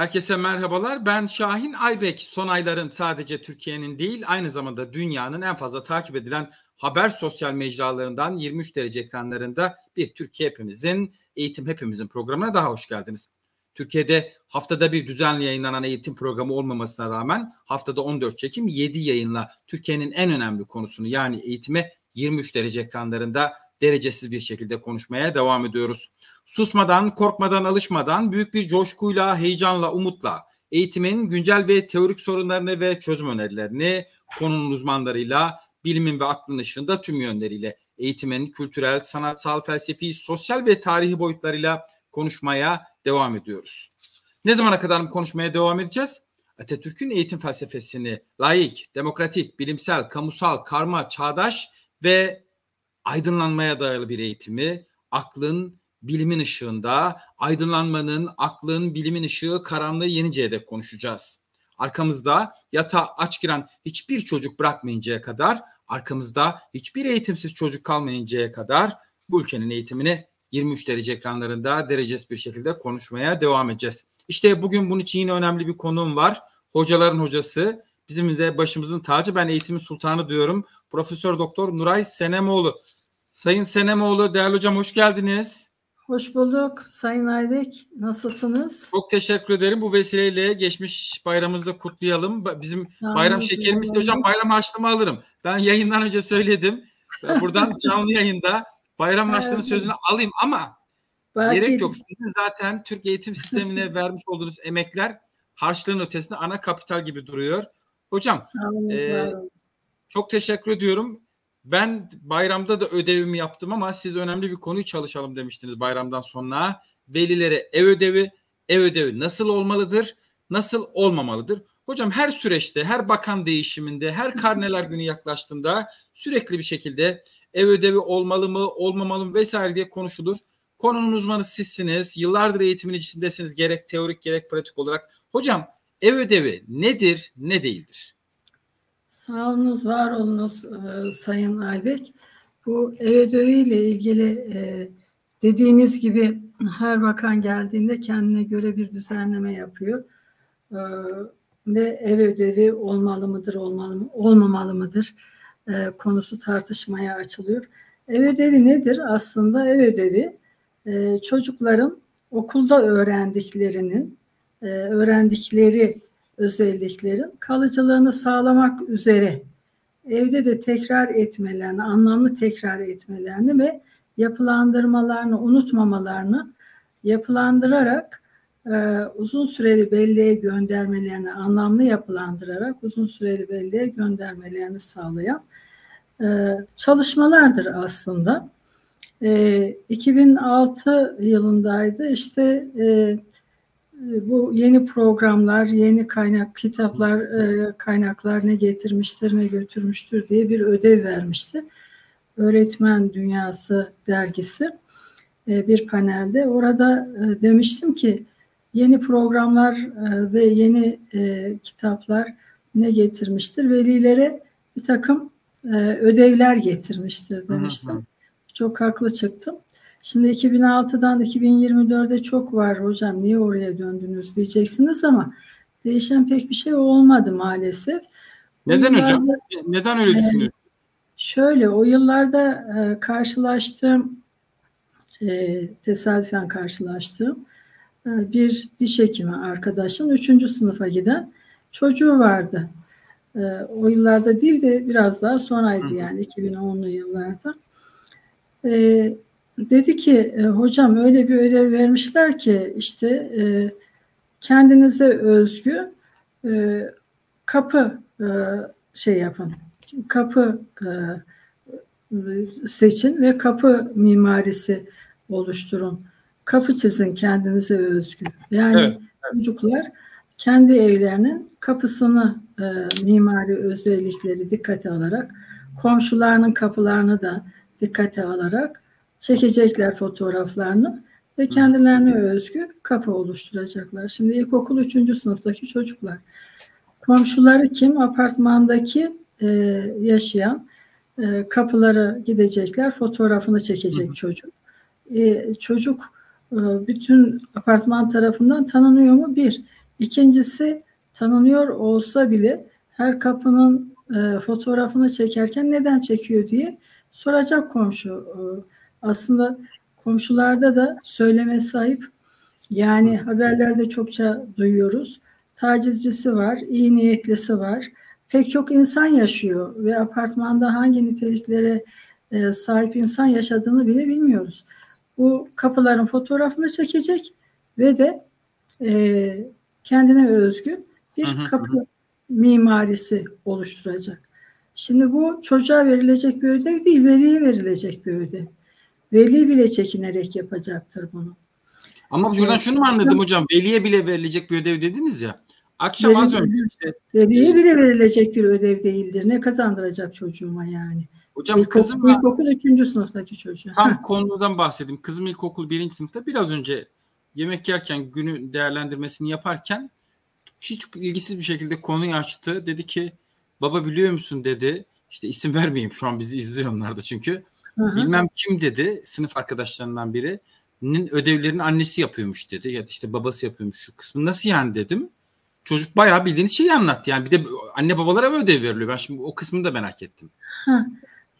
Herkese merhabalar. Ben Şahin Aybek. Son ayların sadece Türkiye'nin değil aynı zamanda dünyanın en fazla takip edilen haber sosyal mecralarından 23 derece ekranlarında bir Türkiye hepimizin, eğitim hepimizin programına daha hoş geldiniz. Türkiye'de haftada bir düzenli yayınlanan eğitim programı olmamasına rağmen haftada 14 çekim 7 yayınla Türkiye'nin en önemli konusunu yani eğitime 23 derece ekranlarında derecesiz bir şekilde konuşmaya devam ediyoruz. Susmadan, korkmadan, alışmadan büyük bir coşkuyla, heyecanla, umutla eğitimin güncel ve teorik sorunlarını ve çözüm önerilerini konunun uzmanlarıyla, bilimin ve aklın ışığında tüm yönleriyle eğitimin kültürel, sanatsal, felsefi, sosyal ve tarihi boyutlarıyla konuşmaya devam ediyoruz. Ne zamana kadar konuşmaya devam edeceğiz? Atatürk'ün eğitim felsefesini layık, demokratik, bilimsel, kamusal, karma, çağdaş ve aydınlanmaya dayalı bir eğitimi, aklın, bilimin ışığında, aydınlanmanın, aklın, bilimin ışığı, karanlığı yeninceye dek konuşacağız. Arkamızda yata aç giren hiçbir çocuk bırakmayıncaya kadar, arkamızda hiçbir eğitimsiz çocuk kalmayıncaya kadar bu ülkenin eğitimini 23 derece ekranlarında derecesiz bir şekilde konuşmaya devam edeceğiz. İşte bugün bunun için yine önemli bir konuğum var. Hocaların hocası, bizim de başımızın tacı. Ben eğitimin sultanı diyorum. Profesör Doktor Nuray Senemoğlu. Sayın Senemoğlu, değerli hocam hoş geldiniz. Hoş bulduk Sayın Aybek. Nasılsınız? Çok teşekkür ederim. Bu vesileyle geçmiş bayramımızda kutlayalım. Bizim Sağ bayram şekerimiz de hocam bayram harçlığımı alırım. Ben yayından önce söyledim. buradan canlı yayında bayram harçlığının sözünü alayım ama Belki... gerek yok. Sizin zaten Türk eğitim sistemine vermiş olduğunuz emekler harçlığın ötesinde ana kapital gibi duruyor. Hocam e, çok teşekkür ediyorum. Ben bayramda da ödevimi yaptım ama siz önemli bir konuyu çalışalım demiştiniz bayramdan sonra. Velilere ev ödevi, ev ödevi nasıl olmalıdır, nasıl olmamalıdır? Hocam her süreçte, her bakan değişiminde, her karneler günü yaklaştığında sürekli bir şekilde ev ödevi olmalı mı, olmamalı mı vesaire diye konuşulur. Konunun uzmanı sizsiniz. Yıllardır eğitimin içindesiniz gerek teorik gerek pratik olarak. Hocam ev ödevi nedir, ne değildir? Sağ olunuz, var olunuz e, Sayın Aybek. Bu ev ödeviyle ilgili e, dediğiniz gibi her bakan geldiğinde kendine göre bir düzenleme yapıyor. E, ve ev ödevi olmalı mıdır, olmalı mı, olmamalı mıdır e, konusu tartışmaya açılıyor. Ev ödevi nedir? Aslında ev ödevi e, çocukların okulda öğrendiklerinin, e, öğrendikleri özelliklerin kalıcılığını sağlamak üzere evde de tekrar etmelerini, anlamlı tekrar etmelerini ve yapılandırmalarını unutmamalarını yapılandırarak e, uzun süreli belleğe göndermelerini anlamlı yapılandırarak uzun süreli belleğe göndermelerini sağlayan e, çalışmalardır aslında. E, 2006 yılındaydı işte e, bu yeni programlar, yeni kaynak, kitaplar, e, kaynaklar ne getirmiştir, ne götürmüştür diye bir ödev vermişti. Öğretmen Dünyası dergisi e, bir panelde. Orada e, demiştim ki yeni programlar ve yeni kitaplar ne getirmiştir? Velilere bir takım ödevler getirmiştir demiştim. Çok haklı çıktım. Şimdi 2006'dan 2024'e çok var hocam niye oraya döndünüz diyeceksiniz ama değişen pek bir şey olmadı maalesef. Neden yıllarda, hocam? Neden öyle düşünüyorsunuz? Şöyle o yıllarda e, karşılaştığım e, tesadüfen karşılaştığım e, bir diş hekimi arkadaşım 3. sınıfa giden çocuğu vardı. E, o yıllarda değil de biraz daha sonraydı yani 2010'lu yıllarda. E, dedi ki e, hocam öyle bir ödev vermişler ki işte e, kendinize özgü e, kapı e, şey yapın kapı e, seçin ve kapı mimarisi oluşturun kapı çizin kendinize özgü yani evet, evet. çocuklar kendi evlerinin kapısını e, mimari özellikleri dikkate alarak komşularının kapılarını da dikkate alarak çekecekler fotoğraflarını ve kendilerine özgü kapı oluşturacaklar. Şimdi ilkokul 3. sınıftaki çocuklar. Komşuları kim? Apartmandaki e, yaşayan e, kapılara gidecekler, fotoğrafını çekecek çocuk. E, çocuk e, bütün apartman tarafından tanınıyor mu? Bir. İkincisi tanınıyor olsa bile her kapının e, fotoğrafını çekerken neden çekiyor diye soracak komşu. E, aslında komşularda da söyleme sahip. Yani haberlerde çokça duyuyoruz. Tacizcisi var, iyi niyetlisi var. Pek çok insan yaşıyor ve apartmanda hangi niteliklere e, sahip insan yaşadığını bile bilmiyoruz. Bu kapıların fotoğrafını çekecek ve de e, kendine özgü bir hı hı. kapı mimarisi oluşturacak. Şimdi bu çocuğa verilecek bir ödev değil, veliye verilecek bir ödev. Veli bile çekinerek yapacaktır bunu. Ama buradan şunu mu anladım hocam? Veliye bile verilecek bir ödev dediniz ya. Akşam Veli, az önce işte. Veliye bile verilecek bir ödev değildir. Ne kazandıracak çocuğuma yani? Hocam ilkokul, kızım ilkokul üçüncü sınıftaki çocuğa. Tam ha. konudan bahsedeyim. Kızım ilkokul birinci sınıfta biraz önce yemek yerken günü değerlendirmesini yaparken hiç ilgisiz bir şekilde konuyu açtı. Dedi ki baba biliyor musun dedi. İşte isim vermeyeyim şu an bizi izliyor da Hı-hı. Bilmem kim dedi sınıf arkadaşlarından biri. Ödevlerini annesi yapıyormuş dedi. Ya da işte babası yapıyormuş şu kısmı. Nasıl yani dedim. Çocuk bayağı bildiğiniz şeyi anlattı. Yani bir de anne babalara mı ödev veriliyor? Ben şimdi o kısmını da merak ettim. Ha.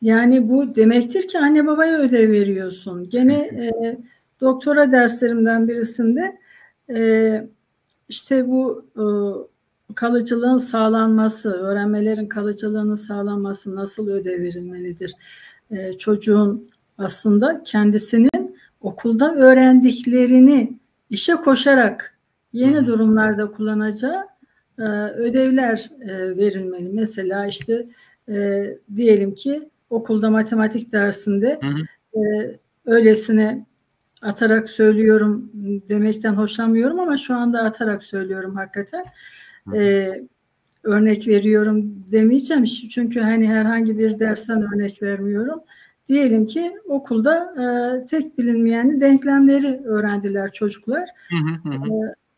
Yani bu demektir ki anne babaya ödev veriyorsun. Gene e, doktora derslerimden birisinde e, işte bu e, kalıcılığın sağlanması, öğrenmelerin kalıcılığının sağlanması nasıl ödev verilmelidir? E, çocuğun aslında kendisinin okulda öğrendiklerini işe koşarak yeni durumlarda kullanacağı e, ödevler e, verilmeli. Mesela işte e, diyelim ki okulda matematik dersinde e, öylesine atarak söylüyorum demekten hoşlanmıyorum ama şu anda atarak söylüyorum hakikaten. Ee, örnek veriyorum demeyeceğim çünkü hani herhangi bir dersten örnek vermiyorum. Diyelim ki okulda e, tek bilinmeyen denklemleri öğrendiler çocuklar. Hı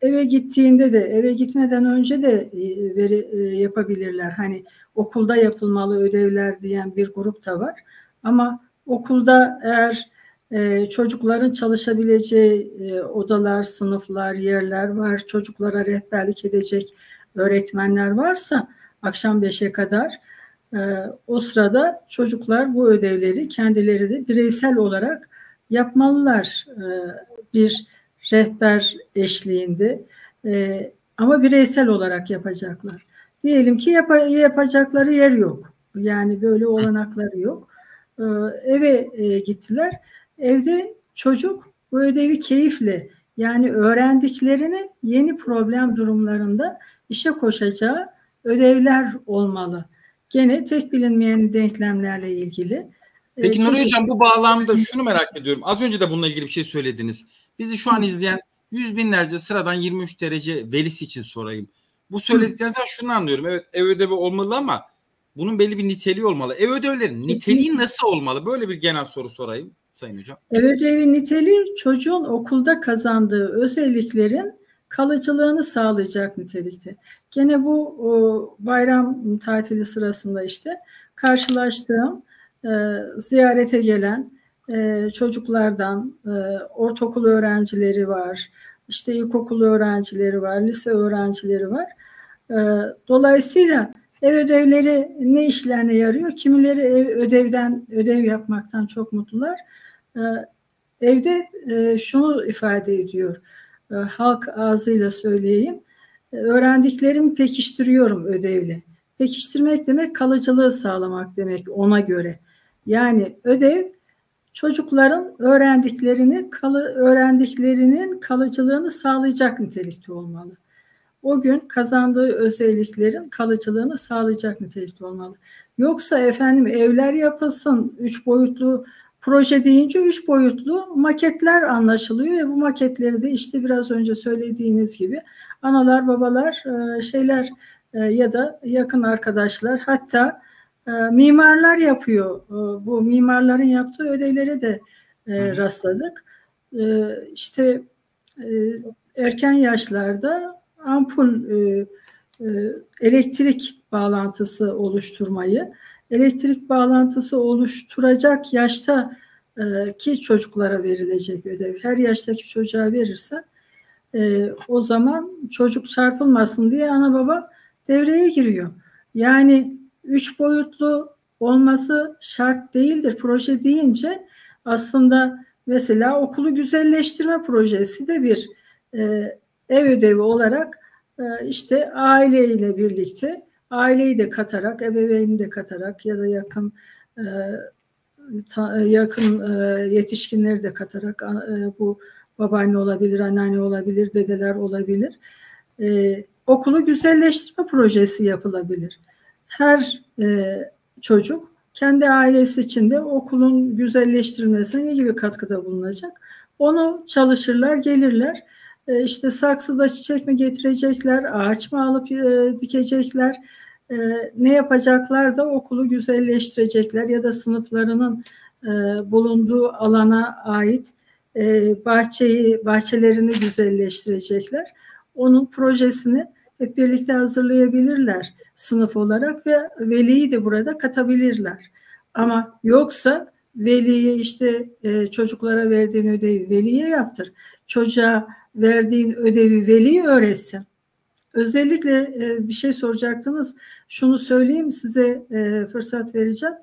E, eve gittiğinde de eve gitmeden önce de e, veri e, yapabilirler. Hani okulda yapılmalı ödevler diyen bir grup da var. Ama okulda eğer e, çocukların çalışabileceği e, odalar, sınıflar, yerler var. Çocuklara rehberlik edecek öğretmenler varsa akşam 5'e kadar e, o sırada çocuklar bu ödevleri kendileri de bireysel olarak yapmalılar. E, bir rehber eşliğinde e, ama bireysel olarak yapacaklar. Diyelim ki yap- yapacakları yer yok. Yani böyle olanakları yok. E, eve e, gittiler Evde çocuk bu ödevi keyifle yani öğrendiklerini yeni problem durumlarında işe koşacağı ödevler olmalı. Gene tek bilinmeyen denklemlerle ilgili. E, Peki ee, Nuri Hocam bu bağlamda şunu merak ediyorum. Az önce de bununla ilgili bir şey söylediniz. Bizi şu an izleyen yüz binlerce sıradan 23 derece velisi için sorayım. Bu söylediklerinizden şunu anlıyorum. Evet ev ödevi olmalı ama bunun belli bir niteliği olmalı. Ev ödevlerinin niteliği nasıl olmalı? Böyle bir genel soru sorayım. Sayın Hocam? Ev ödevi niteliği çocuğun okulda kazandığı özelliklerin kalıcılığını sağlayacak nitelikte. Gene bu bayram tatili sırasında işte karşılaştığım e, ziyarete gelen e, çocuklardan e, ortaokul öğrencileri var, işte ilkokul öğrencileri var, lise öğrencileri var. Dolayısıyla ev ödevleri ne işlerine yarıyor? Kimileri ev ödevden ödev yapmaktan çok mutlular. Evde şunu ifade ediyor. E, halk ağzıyla söyleyeyim. E, öğrendiklerimi pekiştiriyorum ödevle. Pekiştirmek demek kalıcılığı sağlamak demek ona göre. Yani ödev çocukların öğrendiklerini kalı, öğrendiklerinin kalıcılığını sağlayacak nitelikte olmalı. O gün kazandığı özelliklerin kalıcılığını sağlayacak nitelikte olmalı. Yoksa efendim evler yapılsın, üç boyutlu Proje deyince üç boyutlu maketler anlaşılıyor ve bu maketleri de işte biraz önce söylediğiniz gibi analar, babalar, e, şeyler e, ya da yakın arkadaşlar hatta e, mimarlar yapıyor. Bu mimarların yaptığı ödevlere de rastladık. İşte erken yaşlarda ampul elektrik bağlantısı oluşturmayı elektrik bağlantısı oluşturacak yaşta e, ki çocuklara verilecek ödev. Her yaştaki çocuğa verirse e, o zaman çocuk çarpılmasın diye ana baba devreye giriyor. Yani üç boyutlu olması şart değildir. Proje deyince aslında mesela okulu güzelleştirme projesi de bir e, ev ödevi olarak işte aileyle birlikte aileyi de katarak, ebeveyni de katarak ya da yakın e, ta, yakın e, yetişkinleri de katarak e, bu babaanne olabilir, anneanne olabilir, dedeler olabilir. E, okulu güzelleştirme projesi yapılabilir. Her e, çocuk kendi ailesi içinde okulun güzelleştirilmesine ne gibi katkıda bulunacak? Onu çalışırlar, gelirler. E, işte saksıda çiçek mi getirecekler, ağaç mı alıp e, dikecekler, e, ne yapacaklar da okulu güzelleştirecekler ya da sınıflarının e, bulunduğu alana ait e, bahçeyi, bahçelerini güzelleştirecekler. Onun projesini hep birlikte hazırlayabilirler sınıf olarak ve veliyi de burada katabilirler. Ama yoksa veliye işte e, çocuklara verdiğin ödevi veliye yaptır. Çocuğa verdiğin ödevi veli öğretsin. Özellikle e, bir şey soracaktınız. Şunu söyleyeyim size e, fırsat vereceğim.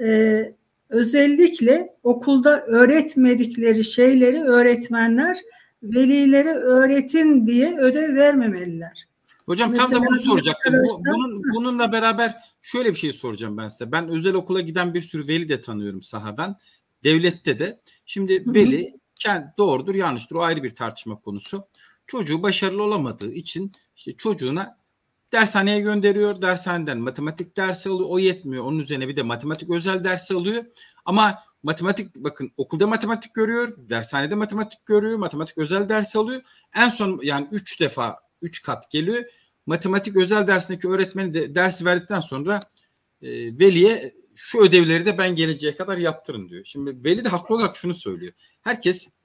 E, özellikle okulda öğretmedikleri şeyleri öğretmenler velilere öğretin diye ödev vermemeliler. Hocam Mesela tam da bunu soracaktım. Bu, bunun, bununla beraber şöyle bir şey soracağım ben size. Ben özel okula giden bir sürü veli de tanıyorum sahadan. Devlette de. Şimdi veli kendi doğrudur yanlıştır o ayrı bir tartışma konusu. Çocuğu başarılı olamadığı için işte çocuğuna dershaneye gönderiyor. Dershaneden matematik dersi alıyor. O yetmiyor. Onun üzerine bir de matematik özel dersi alıyor. Ama matematik bakın okulda matematik görüyor. Dershanede matematik görüyor. Matematik özel dersi alıyor. En son yani üç defa üç kat geliyor. Matematik özel dersindeki öğretmeni de dersi verdikten sonra e, veliye şu ödevleri de ben geleceğe kadar yaptırın diyor. Şimdi veli de haklı olarak şunu söylüyor. Herkes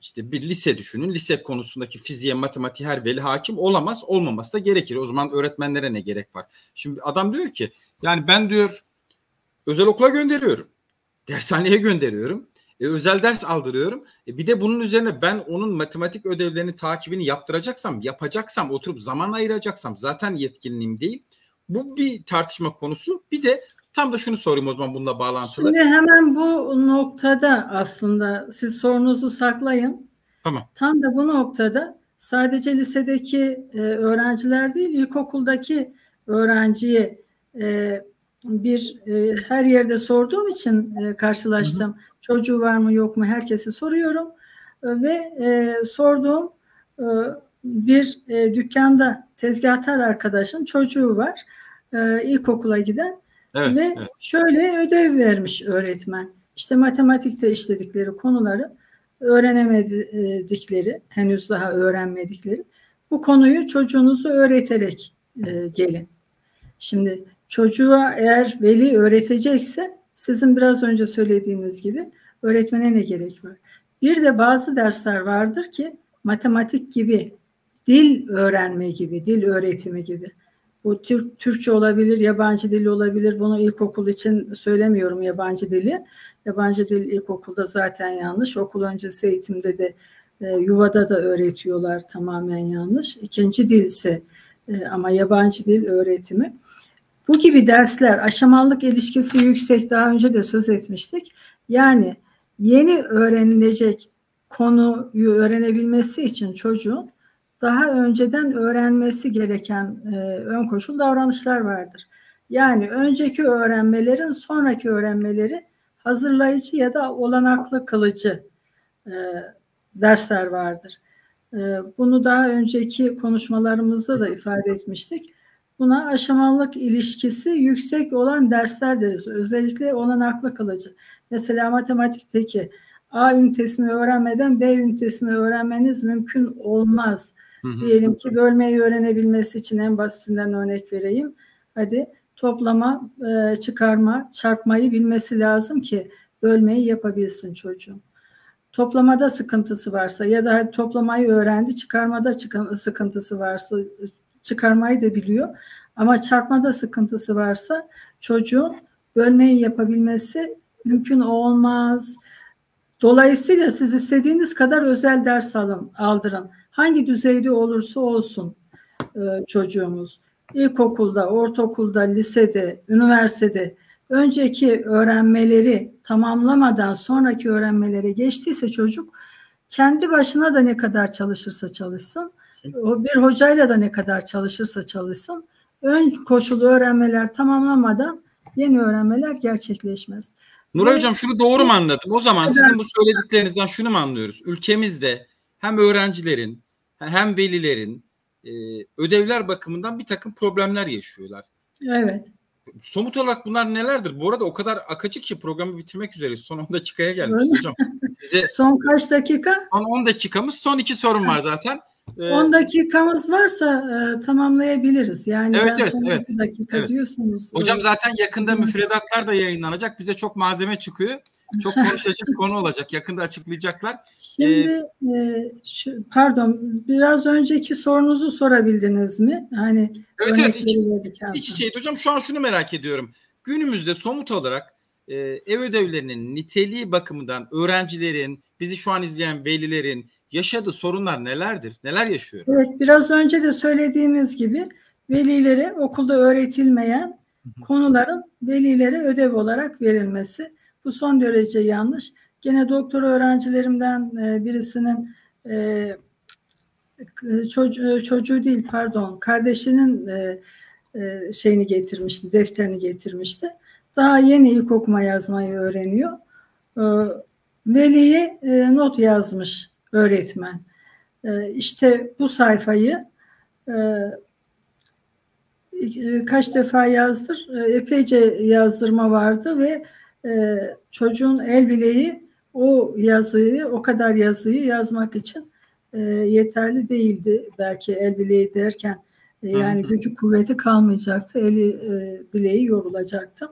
işte bir lise düşünün. Lise konusundaki fiziğe, matematiğe her veli hakim olamaz. Olmaması da gerekir. O zaman öğretmenlere ne gerek var? Şimdi adam diyor ki yani ben diyor özel okula gönderiyorum. Dershaneye gönderiyorum. E, özel ders aldırıyorum. E, bir de bunun üzerine ben onun matematik ödevlerini takibini yaptıracaksam, yapacaksam, oturup zaman ayıracaksam zaten yetkinliğim değil. Bu bir tartışma konusu. Bir de Tam da şunu sorayım o zaman bununla bağlantılı. Şimdi hemen bu noktada aslında siz sorunuzu saklayın. Tamam. Tam da bu noktada sadece lisedeki e, öğrenciler değil, ilkokuldaki öğrenciye e, bir e, her yerde sorduğum için e, karşılaştım. Hı hı. Çocuğu var mı yok mu herkese soruyorum e, ve e, sorduğum e, bir e, dükkanda tezgahtar arkadaşın çocuğu var. E, ilkokula giden Evet, Ve evet. şöyle ödev vermiş öğretmen. İşte matematikte işledikleri konuları öğrenemedikleri, henüz daha öğrenmedikleri bu konuyu çocuğunuzu öğreterek e, gelin. Şimdi çocuğa eğer veli öğretecekse sizin biraz önce söylediğiniz gibi öğretmene ne gerek var? Bir de bazı dersler vardır ki matematik gibi, dil öğrenme gibi, dil öğretimi gibi. Bu Türk Türkçe olabilir, yabancı dil olabilir. Bunu ilkokul için söylemiyorum yabancı dili. Yabancı dil ilkokulda zaten yanlış. Okul öncesi eğitimde de e, yuvada da öğretiyorlar tamamen yanlış. İkinci dil ise e, ama yabancı dil öğretimi. Bu gibi dersler aşamalık ilişkisi yüksek daha önce de söz etmiştik. Yani yeni öğrenilecek konuyu öğrenebilmesi için çocuğun daha önceden öğrenmesi gereken e, ön koşul davranışlar vardır. Yani önceki öğrenmelerin sonraki öğrenmeleri hazırlayıcı ya da olanaklı kılıcı e, dersler vardır. E, bunu daha önceki konuşmalarımızda da ifade etmiştik. Buna aşamalık ilişkisi yüksek olan dersler deriz. Özellikle olanaklı kılıcı. Mesela matematikteki A ünitesini öğrenmeden B ünitesini öğrenmeniz mümkün olmaz. Hı hı. Diyelim ki bölmeyi öğrenebilmesi için en basitinden örnek vereyim. Hadi toplama, e, çıkarma, çarpmayı bilmesi lazım ki bölmeyi yapabilsin çocuğum. Toplamada sıkıntısı varsa ya da toplamayı öğrendi, çıkarmada sıkıntısı varsa çıkarmayı da biliyor. Ama çarpmada sıkıntısı varsa çocuğun bölmeyi yapabilmesi mümkün olmaz. Dolayısıyla siz istediğiniz kadar özel ders alın, aldırın. Hangi düzeyde olursa olsun e, çocuğumuz. İlkokulda, ortaokulda, lisede, üniversitede önceki öğrenmeleri tamamlamadan sonraki öğrenmelere geçtiyse çocuk kendi başına da ne kadar çalışırsa çalışsın, o bir hocayla da ne kadar çalışırsa çalışsın, ön koşulu öğrenmeler tamamlamadan yeni öğrenmeler gerçekleşmez. Nuray Hocam şunu doğru mu anladım? O zaman sizin bu söylediklerinizden şunu mu anlıyoruz? Ülkemizde hem öğrencilerin hem velilerin e, ödevler bakımından bir takım problemler yaşıyorlar. Evet. Somut olarak bunlar nelerdir? Bu arada o kadar akıcı ki programı bitirmek üzereyiz. Son 10 dakikaya gelmişiz hocam. Size son kaç dakika? Son 10 dakikamız. Son iki sorum var zaten. 10 ee, dakikamız varsa e, tamamlayabiliriz. Yani evet, evet, evet. dakika evet. diyorsunuz. Hocam e, zaten yakında müfredatlar da yayınlanacak. Bize çok malzeme çıkıyor. Çok konuşacak konu olacak. Yakında açıklayacaklar. Şimdi ee, e, şu, pardon biraz önceki sorunuzu sorabildiniz mi? Hani Evet evet iç içeydi hocam. Şu an şunu merak ediyorum. Günümüzde somut olarak e, ev ödevlerinin niteliği bakımından öğrencilerin, bizi şu an izleyen velilerin yaşadığı sorunlar nelerdir? Neler yaşıyor? Evet, biraz önce de söylediğimiz gibi velilere okulda öğretilmeyen konuların velilere ödev olarak verilmesi. Bu son derece yanlış. Gene doktor öğrencilerimden e, birisinin e, çocuğu, çocuğu değil pardon kardeşinin e, şeyini getirmişti, defterini getirmişti. Daha yeni ilk okuma yazmayı öğreniyor. Veliye not yazmış öğretmen. E, işte bu sayfayı e, kaç defa yazdır, e, epeyce yazdırma vardı ve e, çocuğun el bileği o yazıyı, o kadar yazıyı yazmak için yeterli değildi. Belki el bileği derken yani gücü kuvveti kalmayacaktı, eli bileği yorulacaktı.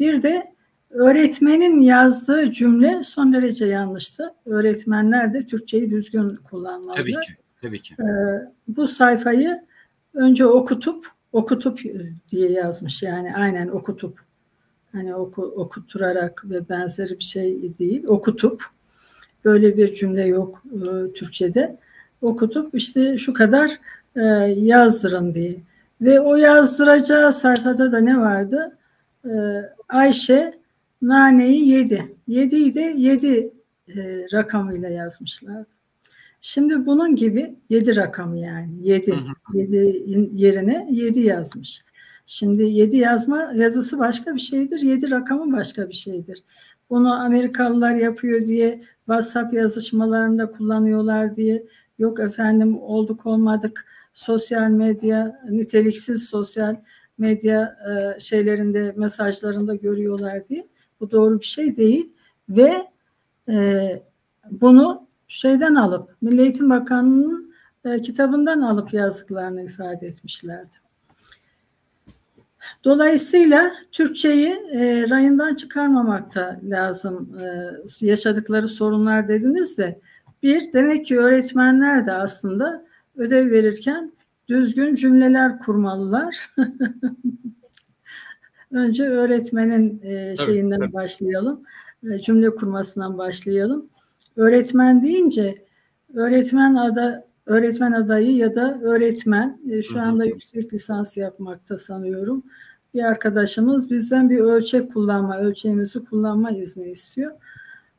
Bir de Öğretmenin yazdığı cümle son derece yanlıştı. Öğretmenler de Türkçeyi düzgün kullanmalı. Tabii ki. Tabii ki. Ee, bu sayfayı önce okutup okutup diye yazmış yani aynen okutup hani oku, okuturarak ve benzeri bir şey değil okutup böyle bir cümle yok e, Türkçe'de okutup işte şu kadar e, yazdırın diye ve o yazdıracağı sayfada da ne vardı e, Ayşe naneyi yedi. Yediyi de yedi e, rakamıyla yazmışlar. Şimdi bunun gibi yedi rakamı yani yedi, yedi yerine yedi yazmış. Şimdi yedi yazma yazısı başka bir şeydir, yedi rakamı başka bir şeydir. Bunu Amerikalılar yapıyor diye WhatsApp yazışmalarında kullanıyorlar diye yok efendim olduk olmadık sosyal medya niteliksiz sosyal medya e, şeylerinde mesajlarında görüyorlar diye bu doğru bir şey değil ve e, bunu şeyden alıp Milli Eğitim Bakanlığı'nın e, kitabından alıp yazdıklarını ifade etmişlerdi. Dolayısıyla Türkçeyi e, rayından çıkarmamakta lazım. E, yaşadıkları sorunlar dediniz de bir demek ki öğretmenler de aslında ödev verirken düzgün cümleler kurmalılar. Önce öğretmenin e, şeyinden evet, başlayalım. E, cümle kurmasından başlayalım. Öğretmen deyince öğretmen ada öğretmen adayı ya da öğretmen e, şu anda yüksek lisans yapmakta sanıyorum. Bir arkadaşımız bizden bir ölçek kullanma, ölçeğimizi kullanma izni istiyor.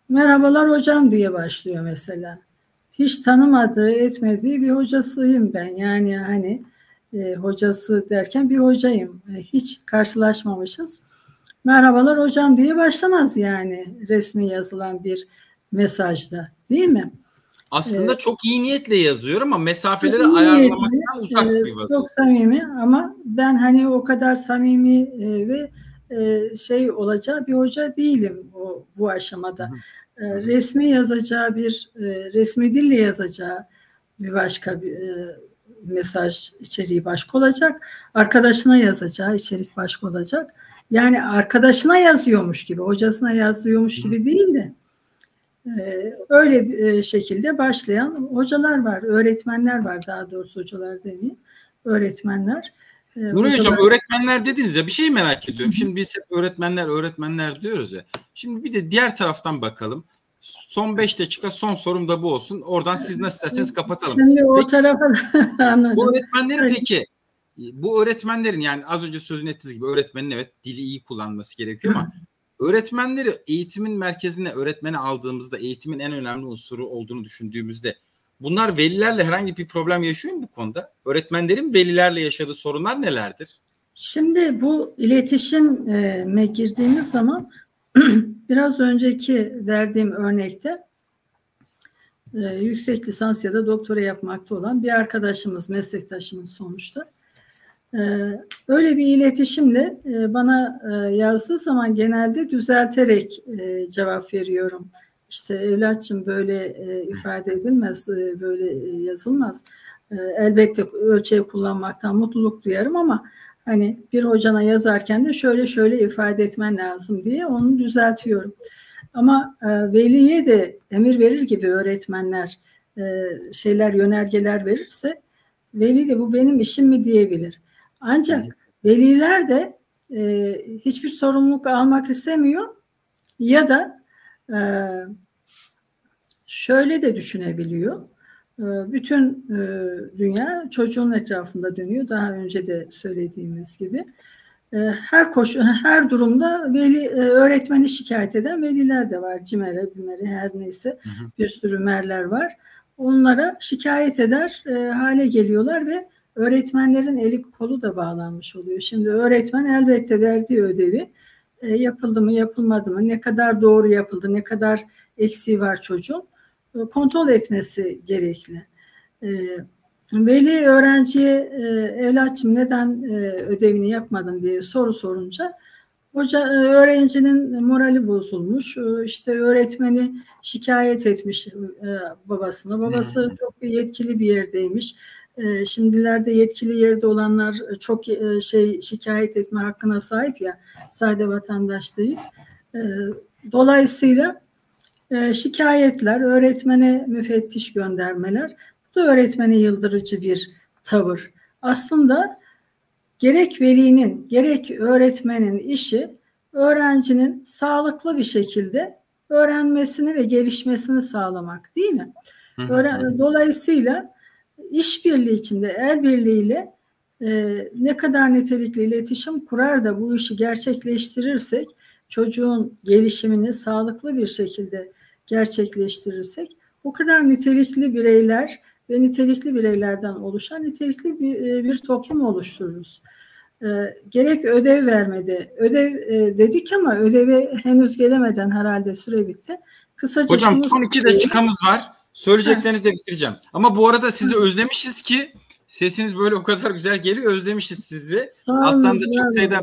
Merhabalar hocam diye başlıyor mesela. Hiç tanımadığı, etmediği bir hocasıyım ben. Yani hani e, hocası derken bir hocayım. E, hiç karşılaşmamışız. Merhabalar hocam diye başlamaz yani resmi yazılan bir mesajda değil mi? Aslında ee, çok iyi niyetle yazıyor ama mesafeleri ayarlamaktan uzak bir vaziyet. Çok samimi ama ben hani o kadar samimi e, ve e, şey olacağı bir hoca değilim o bu aşamada. Hı. E, resmi yazacağı bir e, resmi dille yazacağı bir başka bir e, mesaj içeriği başka olacak. Arkadaşına yazacağı içerik başka olacak. Yani arkadaşına yazıyormuş gibi, hocasına yazıyormuş gibi değil de e, öyle bir e, şekilde başlayan hocalar var, öğretmenler var daha doğrusu hocalar demeyeyim, öğretmenler. E, Nuri hocalar... Hocam öğretmenler dediniz ya bir şey merak ediyorum. Şimdi biz hep öğretmenler öğretmenler diyoruz ya. Şimdi bir de diğer taraftan bakalım. Son 5 dakika son sorum da bu olsun. Oradan siz nasıl isterseniz kapatalım. Şimdi o peki, tarafa. Bu öğretmenlerin peki bu öğretmenlerin yani az önce sözünü ettiğiniz gibi öğretmenin evet dili iyi kullanması gerekiyor ama öğretmenleri eğitimin merkezine öğretmeni aldığımızda eğitimin en önemli unsuru olduğunu düşündüğümüzde bunlar velilerle herhangi bir problem yaşıyor mu bu konuda? Öğretmenlerin velilerle yaşadığı sorunlar nelerdir? Şimdi bu iletişime girdiğimiz zaman biraz önceki verdiğim örnekte e, yüksek lisans ya da doktora yapmakta olan bir arkadaşımız, meslektaşımız sonuçta. E, öyle bir iletişimle e, bana e, yazdığı zaman genelde düzelterek e, cevap veriyorum. İşte evlatçım böyle e, ifade edilmez, e, böyle e, yazılmaz. E, elbette ölçeği kullanmaktan mutluluk duyarım ama Hani bir hocana yazarken de şöyle şöyle ifade etmen lazım diye onu düzeltiyorum. Ama e, veliye de emir verir gibi öğretmenler e, şeyler yönergeler verirse veli de bu benim işim mi diyebilir. Ancak veliler de e, hiçbir sorumluluk almak istemiyor ya da e, şöyle de düşünebiliyor. Ee, bütün e, dünya çocuğun etrafında dönüyor. Daha önce de söylediğimiz gibi. Ee, her koşu, her durumda veli e, öğretmeni şikayet eden veliler de var. Cimere, bümere her neyse bir sürü merler var. Onlara şikayet eder e, hale geliyorlar ve öğretmenlerin eli kolu da bağlanmış oluyor. Şimdi öğretmen elbette verdiği ödevi yapıldı mı yapılmadı mı ne kadar doğru yapıldı ne kadar eksiği var çocuğun kontrol etmesi gerekli. E, veli öğrenciye e, evlatçım neden ödevini yapmadın diye soru sorunca hoca öğrencinin morali bozulmuş. işte öğretmeni şikayet etmiş babasına. Babası çok yetkili bir yerdeymiş. Şimdilerde yetkili yerde olanlar çok şey şikayet etme hakkına sahip ya sade vatandaş değil. Dolayısıyla e, şikayetler, öğretmene müfettiş göndermeler, bu da öğretmene yıldırıcı bir tavır. Aslında gerek velinin gerek öğretmenin işi öğrencinin sağlıklı bir şekilde öğrenmesini ve gelişmesini sağlamak değil mi? Dolayısıyla işbirliği içinde, el birliğiyle e, ne kadar nitelikli iletişim kurar da bu işi gerçekleştirirsek çocuğun gelişimini sağlıklı bir şekilde gerçekleştirirsek o kadar nitelikli bireyler ve nitelikli bireylerden oluşan nitelikli bir, e, bir toplum oluştururuz. E, gerek ödev vermede, ödev e, dedik ama ödeve henüz gelemeden herhalde süre bitti. Kısaca Hocam son iki dakikamız var. Söyleyeceklerinizi bitireceğim. Ama bu arada sizi özlemişiz ki sesiniz böyle o kadar güzel geliyor. Özlemişiz sizi. Alttan da çok sayıda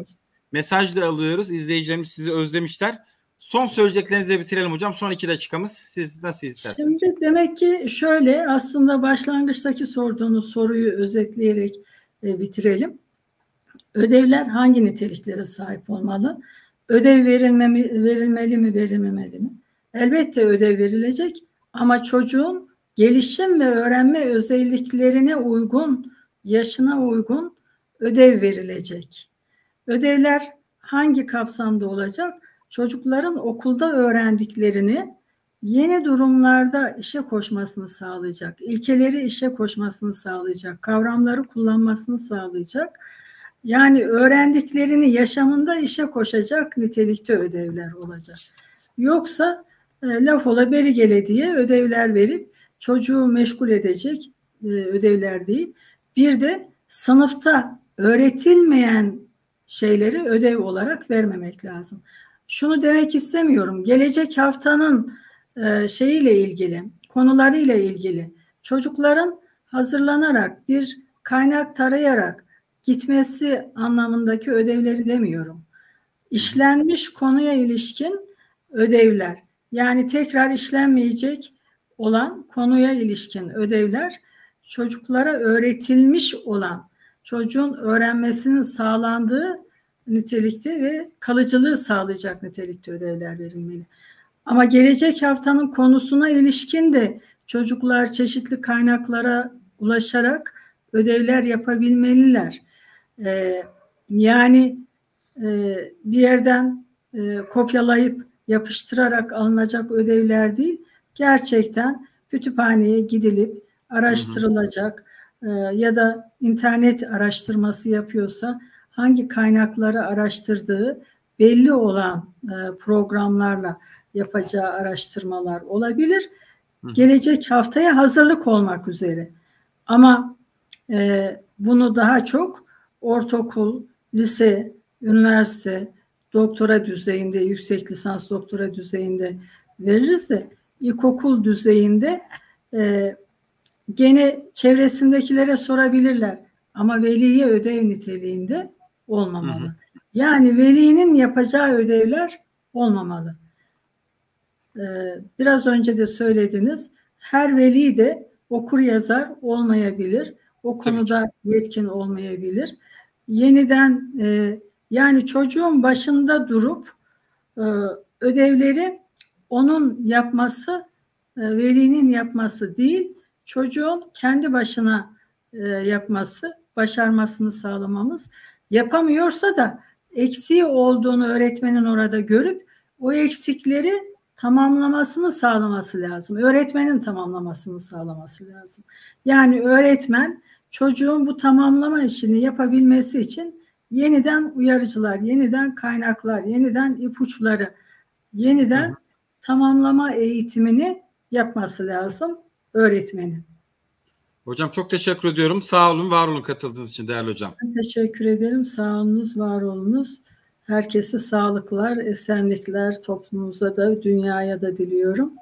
mesaj da alıyoruz. İzleyicilerimiz sizi özlemişler. Son söyleyeceklerinizi bitirelim hocam. Son iki dakikamız. Siz nasıl isterseniz. Şimdi demek ki şöyle aslında başlangıçtaki sorduğunuz soruyu özetleyerek e, bitirelim. Ödevler hangi niteliklere sahip olmalı? Ödev verilmemi, verilmeli mi, verilmemeli mi? Elbette ödev verilecek ama çocuğun gelişim ve öğrenme özelliklerine uygun, yaşına uygun ödev verilecek. Ödevler hangi kapsamda olacak? Çocukların okulda öğrendiklerini yeni durumlarda işe koşmasını sağlayacak, ilkeleri işe koşmasını sağlayacak, kavramları kullanmasını sağlayacak. Yani öğrendiklerini yaşamında işe koşacak nitelikte ödevler olacak. Yoksa e, laf ola beri gele diye ödevler verip çocuğu meşgul edecek e, ödevler değil. Bir de sınıfta öğretilmeyen şeyleri ödev olarak vermemek lazım. Şunu demek istemiyorum. Gelecek haftanın e, şeyiyle ilgili, konularıyla ilgili çocukların hazırlanarak bir kaynak tarayarak gitmesi anlamındaki ödevleri demiyorum. İşlenmiş konuya ilişkin ödevler yani tekrar işlenmeyecek olan konuya ilişkin ödevler çocuklara öğretilmiş olan çocuğun öğrenmesinin sağlandığı nitelikte ve kalıcılığı sağlayacak nitelikte ödevler verilmeli. Ama gelecek haftanın konusuna ilişkin de çocuklar çeşitli kaynaklara ulaşarak ödevler yapabilmeliler. Ee, yani e, bir yerden e, kopyalayıp yapıştırarak alınacak ödevler değil, gerçekten kütüphaneye gidilip araştırılacak e, ya da internet araştırması yapıyorsa hangi kaynakları araştırdığı belli olan e, programlarla yapacağı araştırmalar olabilir. Gelecek haftaya hazırlık olmak üzere. Ama e, bunu daha çok ortaokul, lise, üniversite, doktora düzeyinde, yüksek lisans doktora düzeyinde veririz de ilkokul düzeyinde e, gene çevresindekilere sorabilirler. Ama veliye ödev niteliğinde olmamalı. Hı hı. Yani velinin yapacağı ödevler olmamalı. Ee, biraz önce de söylediniz. Her veli de okur yazar olmayabilir. O konuda yetkin olmayabilir. Yeniden e, yani çocuğun başında durup e, ödevleri onun yapması, e, velinin yapması değil, çocuğun kendi başına e, yapması, başarmasını sağlamamız. Yapamıyorsa da eksiği olduğunu öğretmenin orada görüp o eksikleri tamamlamasını sağlaması lazım. Öğretmenin tamamlamasını sağlaması lazım. Yani öğretmen çocuğun bu tamamlama işini yapabilmesi için yeniden uyarıcılar, yeniden kaynaklar, yeniden ipuçları, yeniden tamamlama eğitimini yapması lazım öğretmenin. Hocam çok teşekkür ediyorum. Sağ olun, var olun katıldığınız için değerli hocam. Ben teşekkür ederim. Sağ olunuz, var olunuz. Herkese sağlıklar, esenlikler toplumumuza da, dünyaya da diliyorum.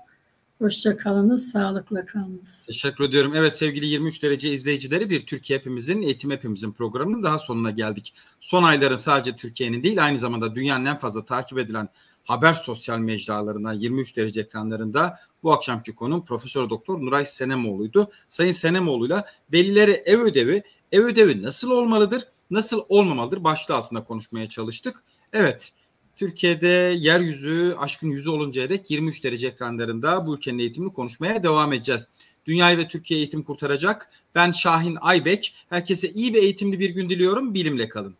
Hoşça kalınız, sağlıkla kalınız. Teşekkür ediyorum. Evet sevgili 23 derece izleyicileri bir Türkiye hepimizin, eğitim hepimizin programının daha sonuna geldik. Son ayların sadece Türkiye'nin değil aynı zamanda dünyanın en fazla takip edilen haber sosyal mecralarından 23 derece ekranlarında bu akşamki konum Profesör Doktor Nuray Senemoğlu'ydu. Sayın Senemoğlu'yla velilere ev ödevi, ev ödevi nasıl olmalıdır, nasıl olmamalıdır başlığı altında konuşmaya çalıştık. Evet, Türkiye'de yeryüzü aşkın yüzü oluncaya dek 23 derece ekranlarında bu ülkenin eğitimini konuşmaya devam edeceğiz. Dünyayı ve Türkiye eğitim kurtaracak. Ben Şahin Aybek. Herkese iyi ve eğitimli bir gün diliyorum. Bilimle kalın.